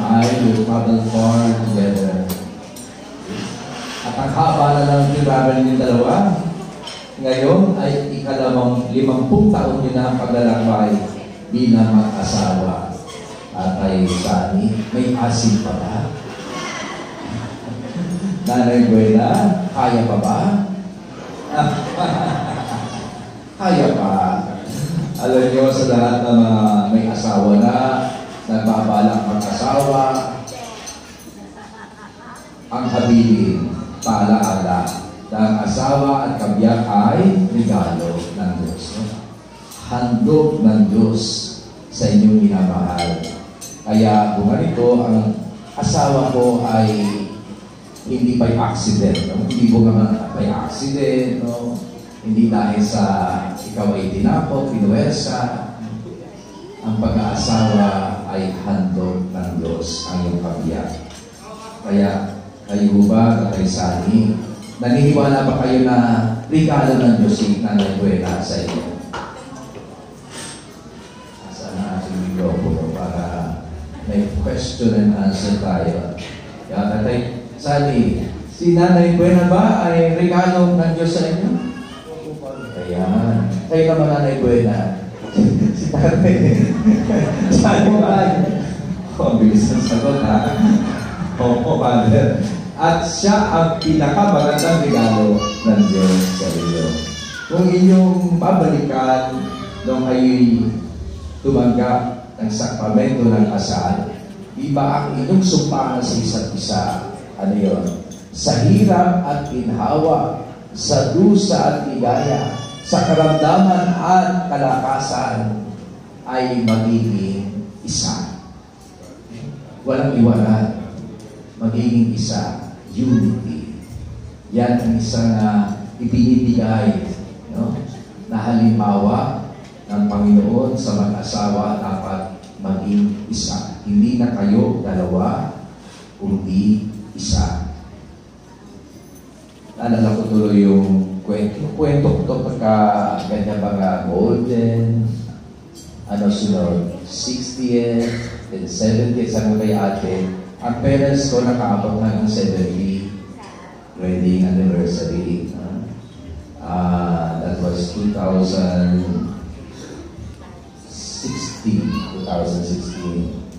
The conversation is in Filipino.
I will travel far together. At ang haba na lang travel ng dalawa, ngayon ay ikalamang limampung taon nyo na ang paglalakbay bilang mag-asawa. At ay sani, may asin pa ba? Nanay Buena, kaya pa ba? kaya pa. Alam niyo sa lahat ng mga may asawa na, nagbabalak mag-asawa, ang habilin, paalaala, na asawa at kabiyak ay regalo ng Diyos. Handog ng Diyos sa inyong minamahal. Kaya kung ganito, ang asawa ko ay hindi by accident. No? Hindi ko naman by accident. No? Hindi dahil sa ikaw ay tinapok, pinuwersa. Ang pag-aasawa ay handog ng Diyos ang iyong kabiyak. Kaya kayo ba, Tatay Sani, naniniwala ba kayo na regalo ng Diyos yung Nanay Buena sa inyo? Asa na ating mikropono para may question and answer tayo. Kaya Tatay Sani, si Nanay Buena ba ay regalo ng Diyos sa inyo? Ayan. Kayo naman Nanay Buena. Sani ba? Oh, bilis ng sagot ha. Opo, Father. At siya ang pinakamagandang regalo ng Diyos sa iyo. Kung inyong babalikan nung kayo'y tumanggap ng sakramento ng kasal, iba ang inyong sumpahan sa isa't isa. Ano yun? Sa hirap at inhawa, sa dusa at ligaya, sa karamdaman at kalakasan, ay magiging isa. Walang iwanan. Magiging isa. Unity. Yan ang isang uh, ibinibigay no? na halimbawa ng Panginoon sa mag-asawa dapat maging isa. Hindi na kayo dalawa, kundi isa. Naalala ko tuloy yung kwento. Kwento ko ito pagka ganyan mga golden, ano sunod, 60th, then 70th, sa kay ate, ang parents ko nakaabot hanggang 70 wedding anniversary. Uh, uh, that was 2016. 2016.